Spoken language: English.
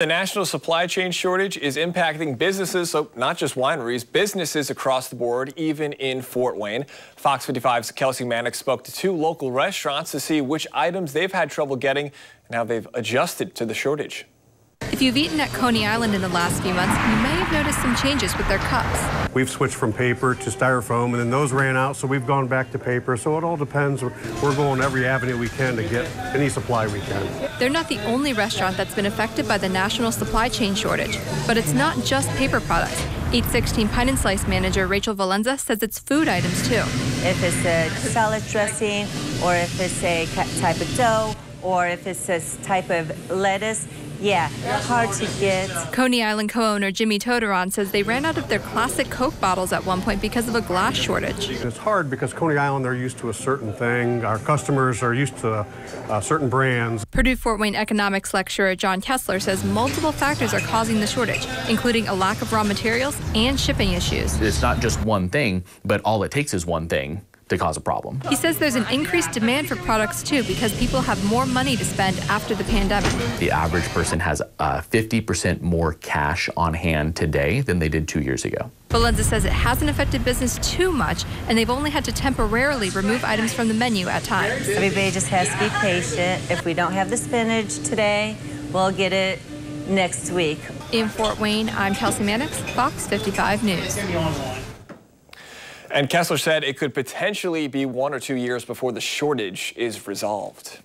The national supply chain shortage is impacting businesses, so not just wineries, businesses across the board, even in Fort Wayne. Fox 55's Kelsey Mannix spoke to two local restaurants to see which items they've had trouble getting and how they've adjusted to the shortage. If you've eaten at Coney Island in the last few months, you may have noticed some changes with their cups. We've switched from paper to styrofoam, and then those ran out, so we've gone back to paper. So it all depends. We're going every avenue we can to get any supply we can. They're not the only restaurant that's been affected by the national supply chain shortage, but it's not just paper products. 816 Pint and Slice manager Rachel Valenza says it's food items too. If it's a salad dressing, or if it's a type of dough, or if it's this type of lettuce, yeah, hard to get. Coney Island co-owner Jimmy Todoran says they ran out of their classic Coke bottles at one point because of a glass shortage. It's hard because Coney Island, they're used to a certain thing. Our customers are used to uh, certain brands. Purdue Fort Wayne economics lecturer John Kessler says multiple factors are causing the shortage, including a lack of raw materials and shipping issues. It's not just one thing, but all it takes is one thing to cause a problem. He says there's an increased demand for products too because people have more money to spend after the pandemic. The average person has 50% uh, more cash on hand today than they did two years ago. Valenza says it hasn't affected business too much, and they've only had to temporarily remove items from the menu at times. Everybody just has to be patient. If we don't have the spinach today, we'll get it next week. In Fort Wayne, I'm Kelsey Mannix, Fox 55 News. And Kessler said it could potentially be one or two years before the shortage is resolved.